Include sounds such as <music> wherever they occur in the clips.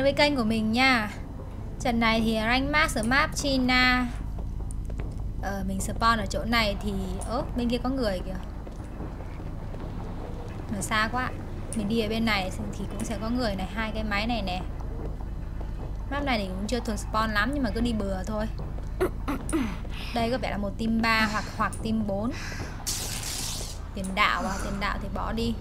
đến với kênh của mình nha. Trận này thì rank max ở map China. Ờ, mình spawn ở chỗ này thì... Ơ, bên kia có người kìa. Ở xa quá. Mình đi ở bên này thì cũng sẽ có người này Hai cái máy này nè. Map này thì cũng chưa thuộc spawn lắm Nhưng mà cứ đi bừa thôi. Đây có vẻ là một team 3 hoặc hoặc team 4 Tiền đạo à, tiền đạo thì bỏ đi.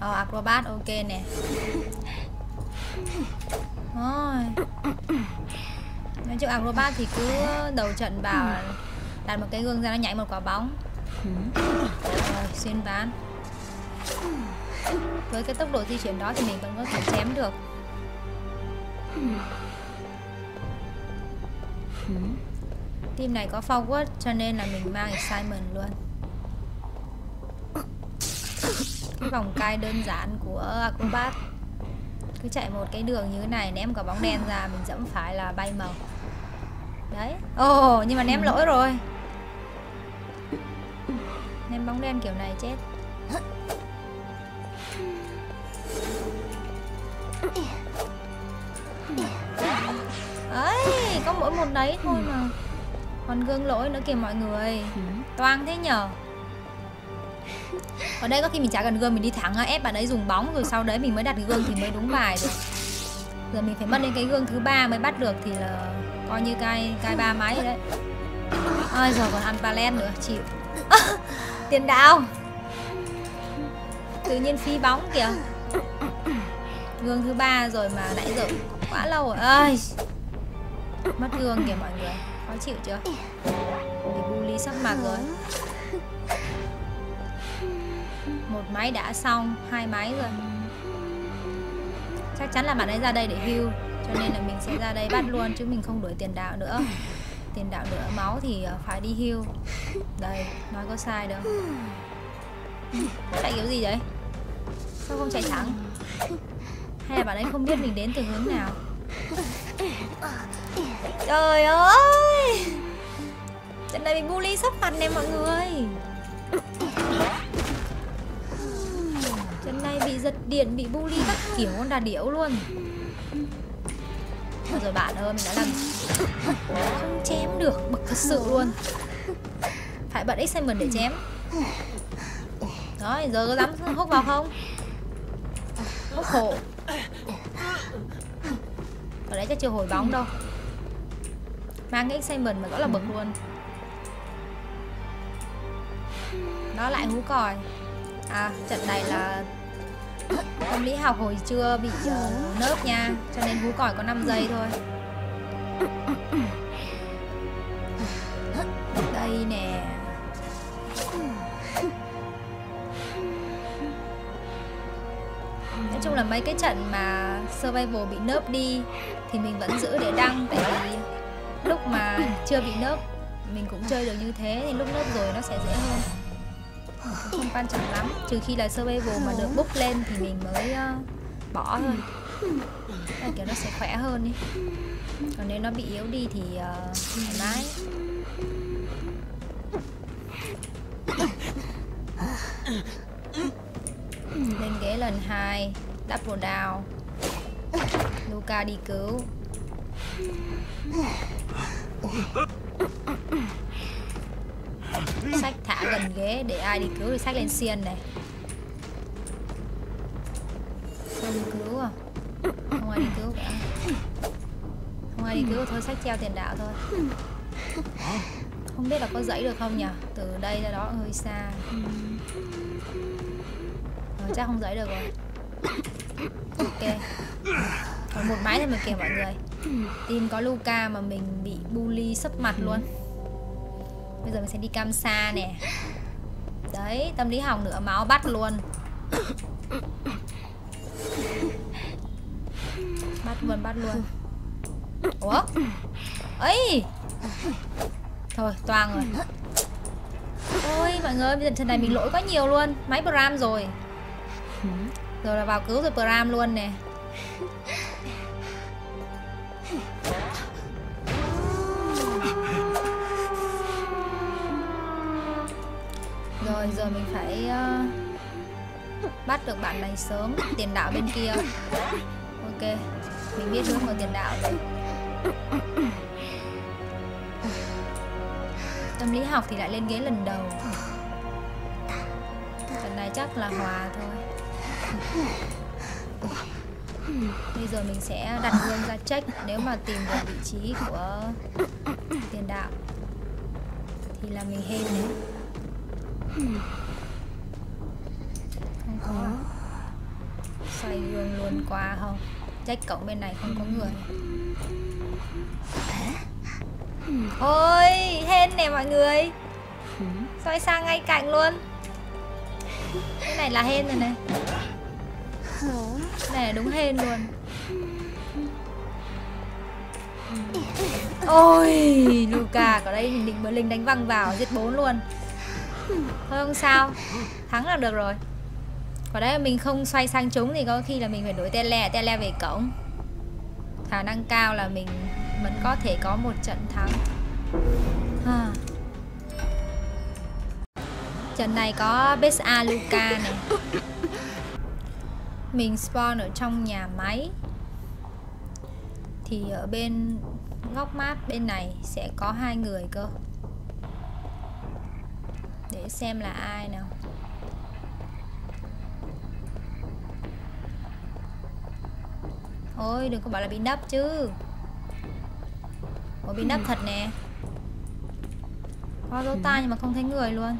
Ờ, Acrobat ok nè. Rồi. Nói chung Acrobat thì cứ đầu trận vào Đặt một cái gương ra nó nhảy một quả bóng. Rồi, xuyên ván. Với cái tốc độ di chuyển đó thì mình vẫn có thể chém được. Team này có forward cho nên là mình mang excitement luôn cái vòng cai đơn giản của Acrobat. Cứ chạy một cái đường như thế này ném quả bóng đen ra mình dẫm phải là bay màu. Đấy. Ồ oh, nhưng mà ném lỗi rồi. Ném bóng đen kiểu này chết. Ấy có mỗi một đấy thôi mà. Còn gương lỗi nữa kìa mọi người. Toang thế nhở? Ở đây có khi mình chả cần gương mình đi thẳng ép bạn ấy dùng bóng, rồi sau đấy mình mới đặt gương thì mới đúng bài được. Giờ mình phải mất đến cái gương thứ ba mới bắt được thì là coi như cai cai ba máy rồi đấy. Ôi, giờ còn ăn palet nữa, chịu. <laughs> Tiền đạo. Tự nhiên phi bóng kìa. Gương thứ ba rồi mà nãy giờ quá lâu rồi. Ơi mất gương kìa mọi người, khó chịu chưa? Bị bully sắp mặt rồi máy đã xong, hai máy rồi. Chắc chắn là bạn ấy ra đây để hưu cho nên là mình sẽ ra đây bắt luôn, chứ mình không đuổi tiền đạo nữa. Tiền đạo nửa máu thì ờ, phải đi hưu đây, nói có sai đâu. Chạy kiểu gì vậy? Sao không chạy thẳng? Hay là bạn ấy không biết mình đến từ hướng nào? Trời ơi! Trận này bị bully sắp mặt nè mọi người. Bị giật điện, bị bully các kiểu con đà điểu luôn. Thôi rồi bạn ơi, mình đã làm Không chém được, bực thật sự luôn. Phải bật Excitement để chém. Đó, giờ có dám hút vào không? Hút khổ. Ở đấy chắc chưa hồi bóng đâu. Mang cái Excitement mà rõ là bực luôn. Nó lại hú còi. À, trận này là tâm lý học hồi chưa bị uh, nớp nha Cho nên hú còi có 5 giây thôi. Đây nè. Nói chung là mấy cái trận mà survival bị nớp đi Thì mình vẫn giữ để đăng Tại vì lúc mà chưa bị nớp Mình cũng chơi được như thế Thì lúc nớp rồi nó sẽ dễ hơn không quan trọng lắm. Trừ khi là survival mà được bốc lên thì mình mới uh, bỏ thôi. Là kiểu nó sẽ khỏe hơn đi còn nếu nó bị yếu đi thì uh, thoải mái. Lên ghế lần hai double down Luca đi cứu. Cần ghế để ai đi cứu thì sách lên xiên này. Không đi cứu à? Không ai đi cứu cả. Không ai đi cứu, thôi sách treo tiền đạo thôi. Không biết là có dãy được không nhỉ? Từ đây ra đó hơi xa. Rồi chắc không dãy được rồi. Ok. Còn một máy thôi mà kìa mọi người. Tin có Luca mà mình bị bully sấp mặt luôn. Bây giờ mình sẽ đi cam xa nè. Đấy, tâm lý hỏng nửa máu bắt luôn. Bắt luôn, bắt luôn. Ủa? ấy Thôi, toang rồi. Ôi, mọi người, bây giờ trận này mình lỗi quá nhiều luôn. Máy Bram rồi. Rồi là vào cứu rồi Bram luôn nè. Rồi giờ mình phải uh, bắt được bạn này sớm. Tiền đạo bên kia. Ok mình biết hướng của tiền đạo rồi. Tâm lý học thì lại lên ghế lần đầu. Lần này chắc là hòa thôi. Bây giờ mình sẽ đặt gương ra check nếu mà tìm được vị trí của tiền đạo. Thì là mình hên. đấy không có xoay gương luôn qua không check cổng bên này không có người ôi hên nè mọi người xoay sang ngay cạnh luôn cái này là hên rồi này cái này là đúng hên luôn ôi Luca ở đây mình định bờ linh đánh văng vào, giết bốn luôn thôi không sao? Thắng là được rồi. Còn đấy, mình không xoay sang chúng thì có khi là mình phải đổi tele tele về cổng. Khả năng cao là mình vẫn có thể có một trận thắng. À. trận này có Besa Luca này. Mình spawn ở trong nhà máy. Thì ở bên góc map bên này sẽ có hai người cơ để xem là ai nào. Ôi đừng có bảo là bị nấp chứ. Ủa bị nấp <clears throat> thật nè. Có dấu tay nhưng mà không thấy người luôn.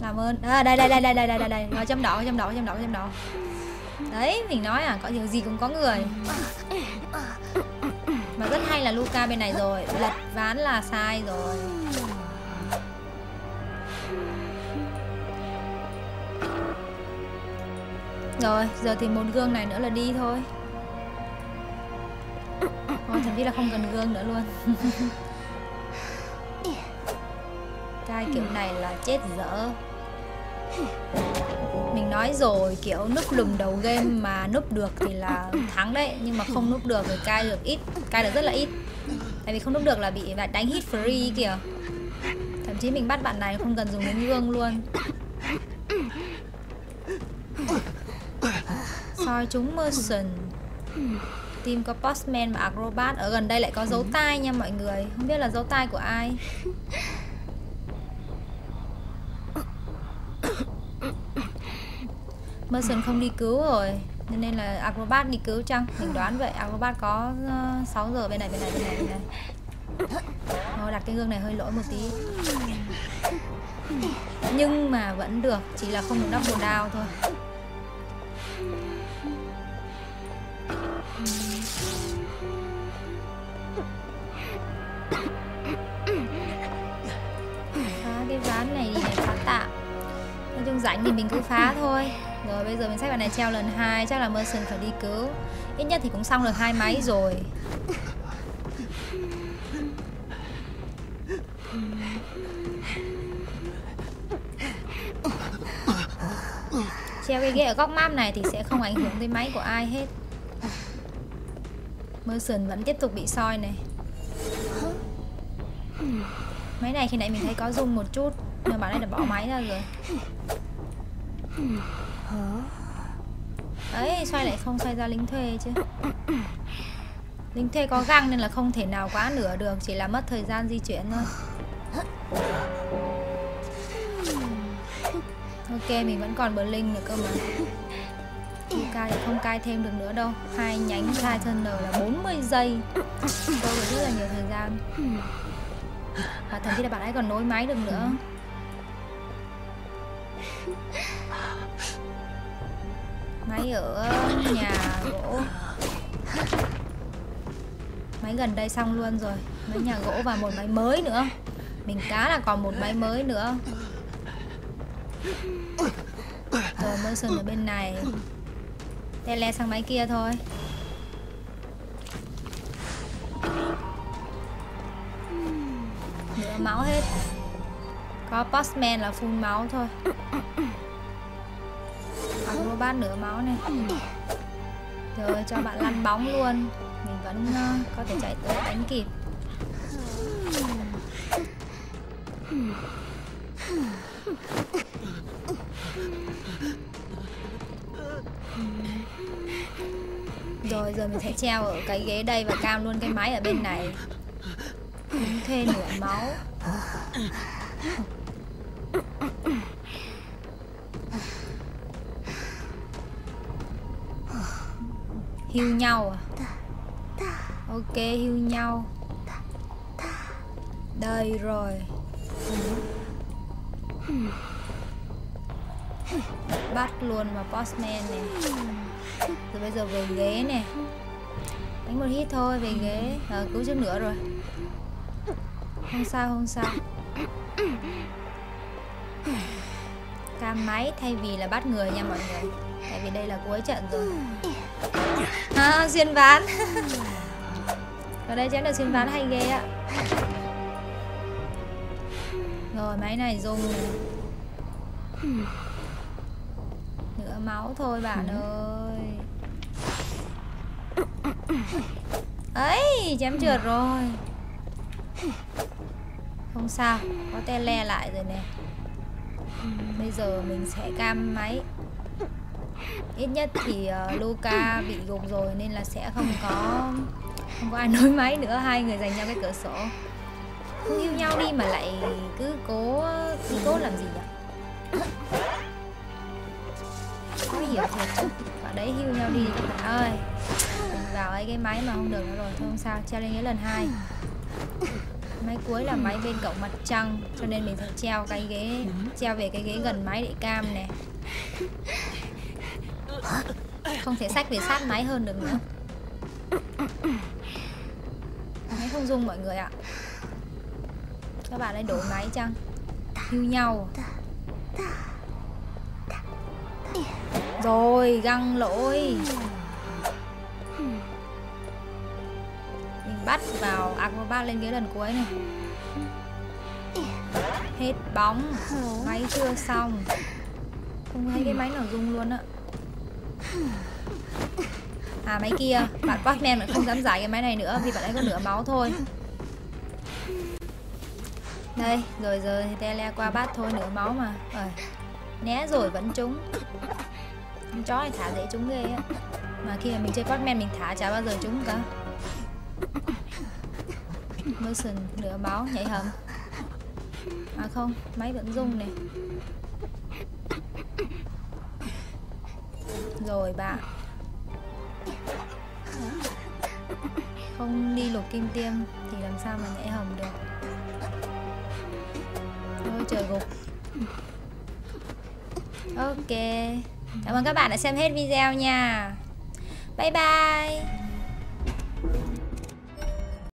Làm ơn. À, Đây đây đây đây đây đây đây. Đây Rồi châm đỏ châm đỏ châm đỏ châm đỏ Đấy mình nói à Có điều gì cũng có người <clears throat> Mà rất hay là Luca bên này rồi. Lật ván là sai rồi. Rồi, giờ thì một gương này nữa là đi thôi. Ôi, thậm chí là không cần gương nữa luôn. <laughs> Cái kiểu này là chết dở. Mình nói rồi, kiểu núp lùm đầu game mà núp được thì là thắng đấy Nhưng mà không núp được thì cai được ít, cai được rất là ít. Tại vì không núp được là bị đánh hit free kìa. Thậm chí mình bắt bạn này không cần dùng đến gương luôn. Soi chúng Merson Team có Postman và Acrobat. Ở gần đây lại có dấu tai nha mọi người. Không biết là dấu tai của ai. Merson không đi cứu rồi. Nên là Acrobat đi cứu chăng? Mình đoán vậy. Acrobat có ờ, 6 giờ bên này bên này bên này bên này. Thôi, đặt cái gương này hơi lỗi một tí. Nhưng mà vẫn được, Chỉ là không được double down thôi. Phá cái ván này để phá tạm. Nói chung rảnh thì mình cứ phá thôi rồi, bây giờ mình xách vào này treo lần hai, chắc là Merson phải đi cứu. Ít nhất thì cũng xong được hai máy rồi. Treo cái ghế ở góc map này thì sẽ không ảnh hưởng tới máy của ai hết. Merson vẫn tiếp tục bị soi này. Máy này khi nãy mình thấy có rung một chút, Nhưng bạn ấy đã bỏ máy ra rồi. Đấy, xoay lại không xoay ra lính thuê chứ. Lính thuê có găng nên là không thể nào quá nửa được Chỉ là mất thời gian di chuyển thôi. Ok, mình vẫn còn bờ linh nữa cơ mà. Cai thì không cai thêm được nữa đâu. Hai nhánh Titan là 40 giây. Tôi rất là nhiều thời gian. Và thậm chí là bạn ấy còn nối máy được nữa. Máy ở nhà gỗ. Máy gần đây xong luôn rồi. Máy nhà gỗ và một máy mới nữa. Mình cá là còn một máy mới nữa. Rồi Merson ở bên này. Tele sang máy kia thôi. Nửa máu hết. Có postman là phun máu thôi bát nửa máu này. Rồi cho bạn lăn bóng luôn. Mình vẫn uh, có thể chạy tới đánh kịp. Rồi giờ mình sẽ treo ở cái ghế đây và cam luôn cái máy ở bên này. Thêm nửa máu. Hiu nhau à? Ok hiu nhau. Đây rồi. Bắt luôn vào postman này. Rồi bây giờ về ghế nè. Đánh một hit thôi về ghế. À, Cứu chút nữa rồi. Không sao không sao. Cam máy thay vì là bắt người nha mọi người. Tại vì đây là cuối trận rồi à, Xuyên ván. Ở đây chém được xuyên ván hay ghê ạ Rồi máy này dùng. Nửa máu thôi bạn ơi. Ấy chém trượt rồi. Không sao Có tele lại rồi nè. Bây giờ mình sẽ cam máy Ít nhất thì uh, Luca bị gục rồi Nên là sẽ không có Không có ai <laughs> nối máy nữa. Hai người dành nhau cái cửa sổ. Không yêu nhau đi mà lại cứ cố Cứ cố làm gì nhỉ? Không hiểu thiệt chứ đấy hưu nhau đi. Các bạn ơi. Mình vào ấy cái máy mà không được nữa rồi. Thôi không sao, treo lên cái lần hai. Máy cuối là máy bên cổng mặt trăng Cho nên mình sẽ treo cái ghế Treo về cái ghế gần máy để cam này. Không thể sách về sát máy hơn được nữa. Máy không dung mọi người ạ. Các bạn ấy đổi máy chăng? Hưu nhau. Rồi, găng lỗi. Mình bắt vào Acrobat lên ghế lần cuối này. Hết bóng. Máy chưa xong. Không thấy cái máy nào rung luôn ạ À máy kia. Bạn Batman lại không dám giải cái máy này nữa Vì bạn ấy có nửa máu thôi. Đây, Rồi rồi thì tele qua bát thôi, nửa máu mà. Rồi, Né rồi vẫn trúng. Con chó này thả dễ trúng ghê á. Mà khi mà mình chơi Batman, mình thả chả bao giờ trúng cả. Motion nửa máu, nhảy hầm. À không, Máy vẫn rung này Rồi bạn. Không đi lục kim tiêm Thì làm sao mà nhảy hầm được? Thôi trời gục. Ok. Cảm ơn các bạn đã xem hết video nha. Bye bye.